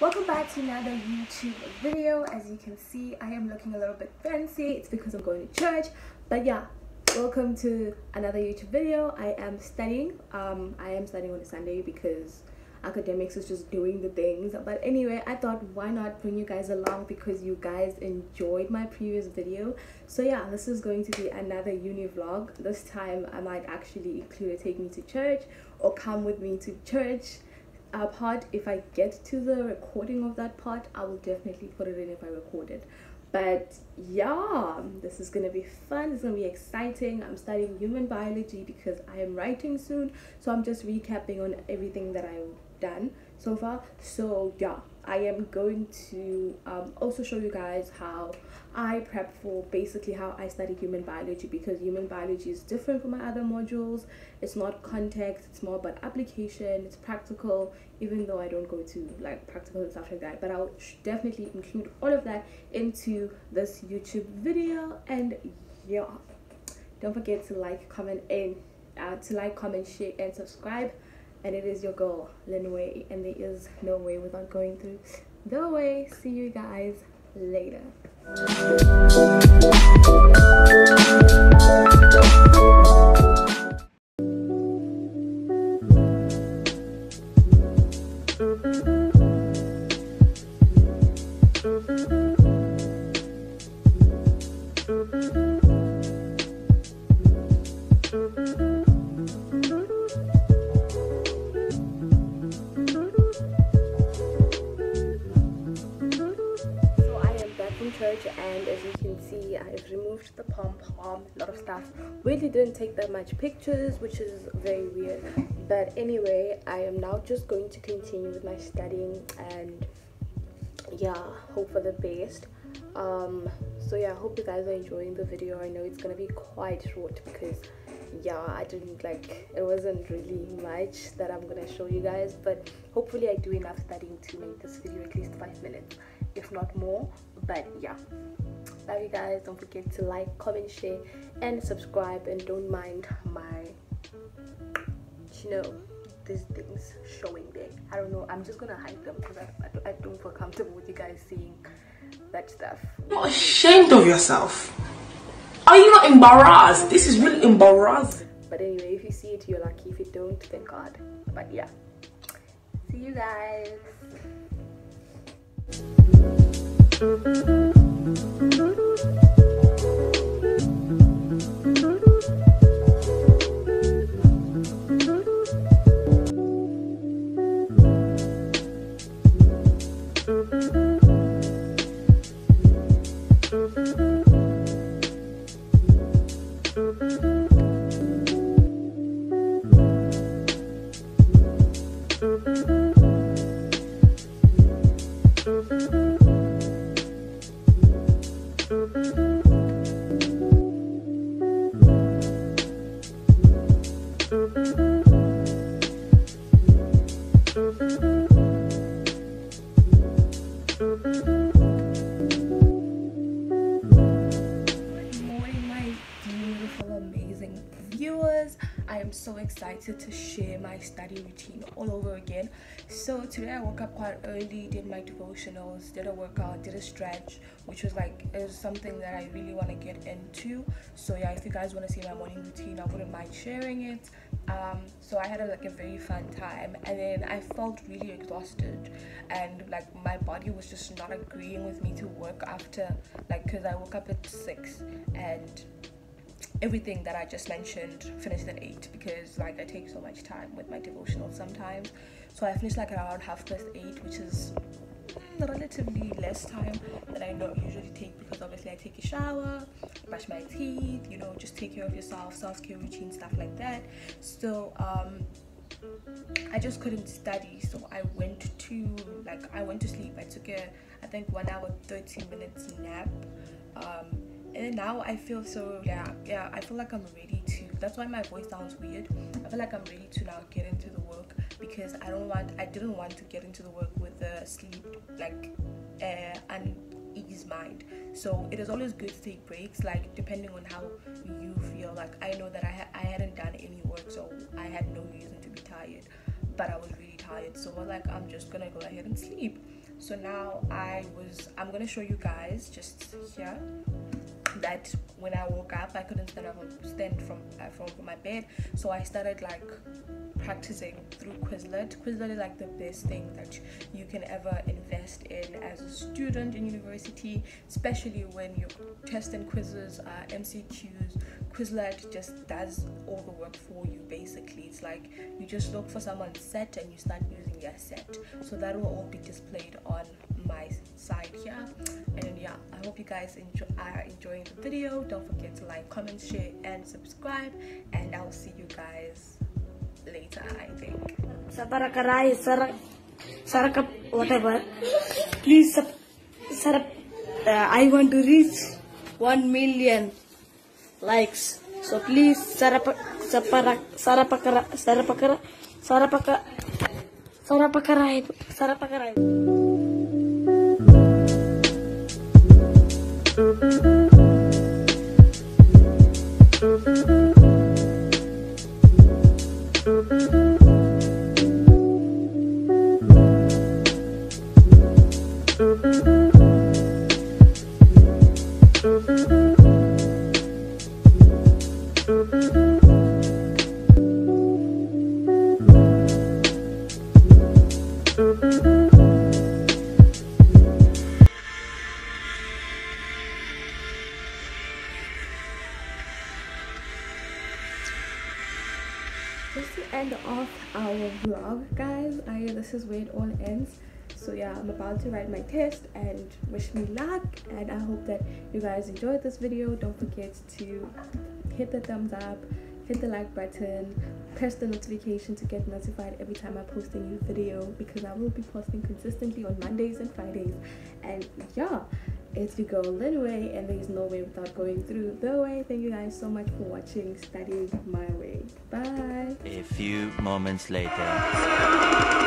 welcome back to another youtube video. As you can see i am looking a little bit fancy. It's because i'm going to church. But yeah welcome to another youtube video. I am studying. Um i am studying on a sunday because academics is just doing the things. But anyway i thought why not bring you guys along because you guys enjoyed my previous video. So yeah this is going to be another uni vlog. This time i might actually include a take me to church or come with me to church uh, part if i get to the recording of that part i will definitely put it in if i record it. But yeah this is gonna be fun it's gonna be exciting. I'm studying human biology because i am writing soon so i'm just recapping on everything that i've done so far. So yeah i am going to um, also show you guys how i prep for basically how i study human biology because human biology is different from my other modules. It's not context it's more about application it's practical even though i don't go to like practical and stuff like that. But i'll definitely include all of that into this youtube video and yeah. Don't forget to like comment and uh, to like comment share and subscribe and it is your goal. Lynn Way and there is no way without going through the way. See you guys later the pom-pom a lot of stuff. Really didn't take that much pictures which is very weird. But anyway I am now just going to continue with my studying and yeah hope for the best. Um so yeah I hope you guys are enjoying the video. I know it's gonna be quite short because yeah I didn't like it wasn't really much that I'm gonna show you guys but hopefully I do enough studying to make this video at least five minutes if not more. But yeah love you guys. Don't forget to like comment share and subscribe. And don't mind my you know these things showing there. I don't know. I'm just gonna hide them because I, I, I don't feel comfortable with you guys seeing that stuff. Not ashamed of yourself. Are you not embarrassed? This is really embarrassing. But anyway if you see it you're lucky. If you don't thank god. But yeah. See you guys thank you I am so excited to share my study routine all over again. So today I woke up quite early, did my devotionals, did a workout, did a stretch, which was like was something that I really want to get into. So yeah, if you guys want to see my morning routine, I wouldn't mind sharing it. Um, so I had a, like a very fun time, and then I felt really exhausted, and like my body was just not agreeing with me to work after like because I woke up at six and everything that I just mentioned finished at 8 because like I take so much time with my devotional sometimes. So I finished like around half past 8 which is relatively less time than I don't usually take because obviously I take a shower brush my teeth you know just take care of yourself self-care routine stuff like that. So um I just couldn't study. So I went to like I went to sleep. I took a I think one hour 30 minutes nap and now I feel so yeah yeah I feel like I'm ready to that's why my voice sounds weird. I feel like I'm ready to now get into the work because I don't want I didn't want to get into the work with the sleep like uh, unease mind. So it is always good to take breaks like depending on how you feel. Like I know that I, ha- I hadn't done any work so I had no reason to be tired but I was really tired. So I was like I'm just gonna go ahead and sleep. So now i was i'm gonna show you guys just here that when I woke up, I couldn't stand up stand from uh, from my bed, so I started like practicing through Quizlet. Quizlet is like the best thing that you can ever invest in as a student in university, especially when your tests and quizzes are MCQs. Quizlet just does all the work for you. Basically, it's like you just look for someone's set and you start using your set. So that will all be displayed on my side here yeah i hope you guys enjoy are enjoying the video don't forget to like comment share and subscribe and i'll see you guys later i think Sabarakarai, whatever. Please, Sarap, uh, I want to reach 1 million likes. So please, Sarapa, Saparak, Sarapakara, Sarapakara, Sarapaka, Sarapakarai, Sarapakarai. End off our vlog guys. I this is where it all ends so yeah i'm about to write my test and wish me luck and i hope that you guys enjoyed this video. Don't forget to hit the thumbs up hit the like button press the notification to get notified every time i post a new video because i will be posting consistently on mondays and fridays. And yeah it's the golden way and there's no way without going through the way thank you guys so much for watching. Studying my way. Bye. A few moments later.